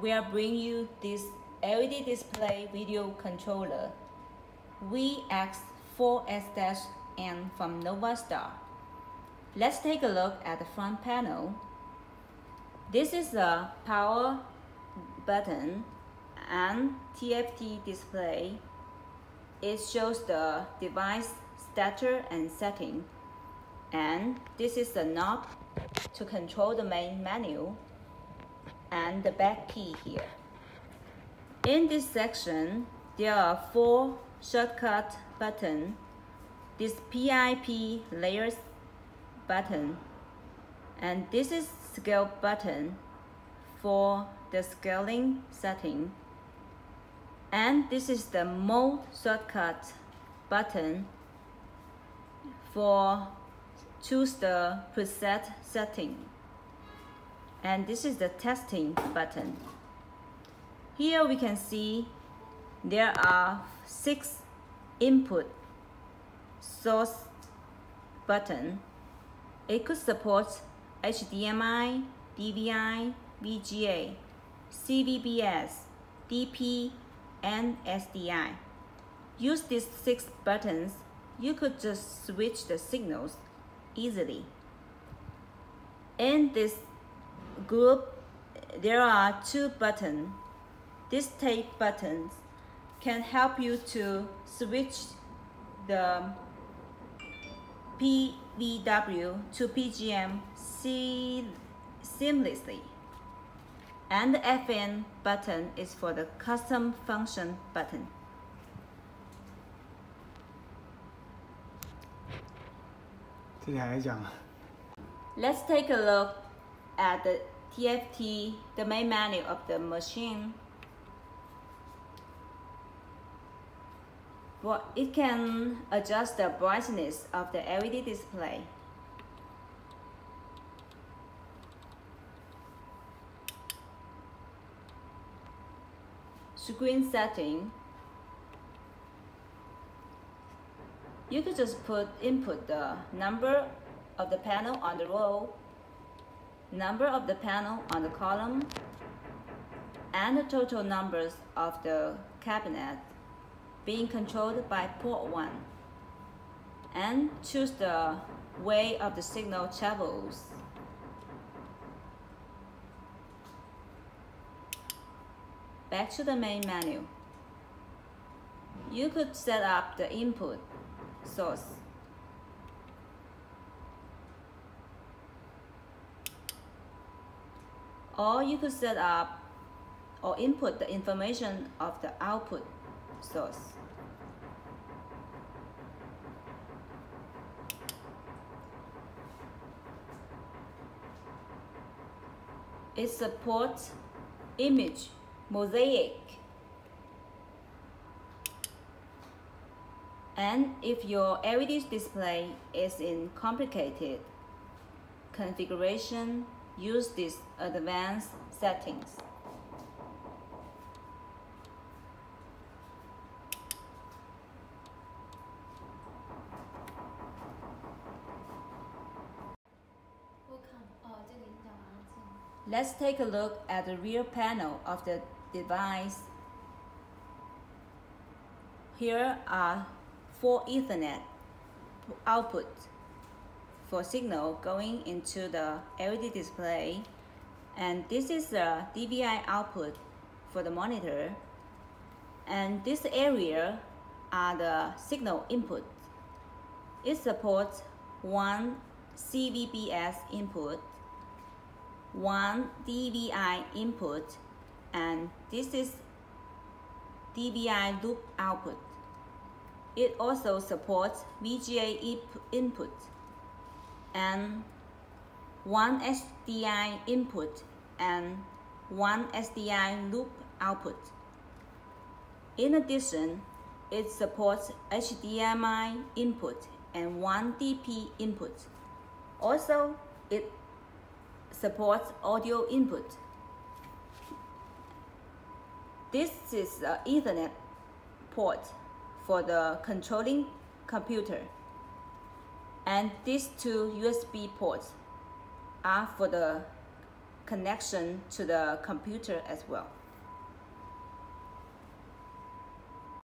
we are bringing you this LED display video controller VX4S-N from Novastar. Let's take a look at the front panel. This is the power button and TFT display. It shows the device status and setting. And this is the knob to control the main menu and the back key here. In this section, there are four shortcut buttons. This PIP layers button and this is scale button for the scaling setting and this is the mode shortcut button for choose the preset setting and this is the testing button here we can see there are six input source button it could support HDMI, DVI, VGA, CVBS, DP, and SDI. Use these six buttons, you could just switch the signals easily. In this group, there are two buttons. These take buttons can help you to switch the PVW to PGM seamlessly. And the FN button is for the custom function button. Let's take a look at the TFT, the main menu of the machine. Well, it can adjust the brightness of the LED display. Screen setting. You could just put input the number of the panel on the row, number of the panel on the column, and the total numbers of the cabinet being controlled by port 1 and choose the way of the signal travels. Back to the main menu. You could set up the input source. Or you could set up or input the information of the output source. It supports image mosaic. And if your LED display is in complicated configuration, use these advanced settings. Let's take a look at the rear panel of the device. Here are four Ethernet output for signal going into the LED display. And this is the DVI output for the monitor. And this area are the signal input. It supports one CVBS input one DVI input and this is DVI loop output. It also supports VGA input and one SDI input and one SDI loop output. In addition, it supports HDMI input and one DP input. Also, it supports audio input. This is an Ethernet port for the controlling computer. And these two USB ports are for the connection to the computer as well.